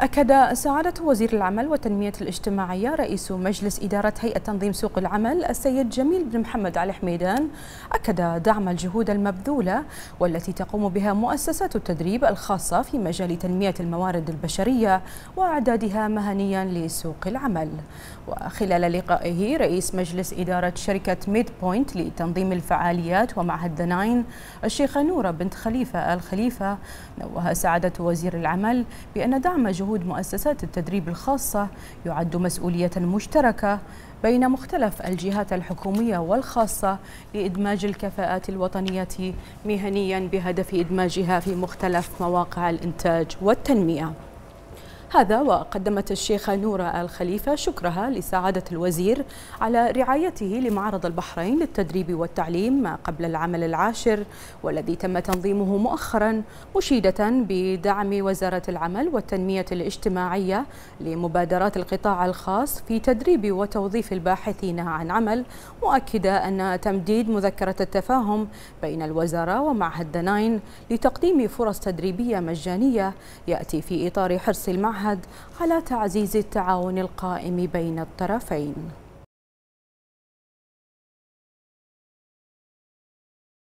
أكد سعادة وزير العمل والتنمية الاجتماعية رئيس مجلس إدارة هيئة تنظيم سوق العمل السيد جميل بن محمد علي حميدان. أكد دعم الجهود المبذولة والتي تقوم بها مؤسسات التدريب الخاصة في مجال تنمية الموارد البشرية وإعدادها مهنيا لسوق العمل. وخلال لقائه رئيس مجلس إدارة شركة ميد بوينت لتنظيم الفعاليات ومعهد دناين الشيخة نورة بنت خليفة الخليفة نوه سعادة وزير العمل بأن دعم جهود جهود مؤسسات التدريب الخاصة يعد مسؤولية مشتركة بين مختلف الجهات الحكومية والخاصة لإدماج الكفاءات الوطنية مهنيا بهدف إدماجها في مختلف مواقع الإنتاج والتنمية. هذا وقدمت الشيخة نورة الخليفة شكرها لسعادة الوزير على رعايته لمعرض البحرين للتدريب والتعليم قبل العمل العاشر والذي تم تنظيمه مؤخرا مشيدة بدعم وزارة العمل والتنمية الاجتماعية لمبادرات القطاع الخاص في تدريب وتوظيف الباحثين عن عمل مؤكدة أن تمديد مذكرة التفاهم بين الوزارة ومعهد دناين لتقديم فرص تدريبية مجانية يأتي في إطار حرص المعهد المعهد على تعزيز التعاون القائم بين الطرفين.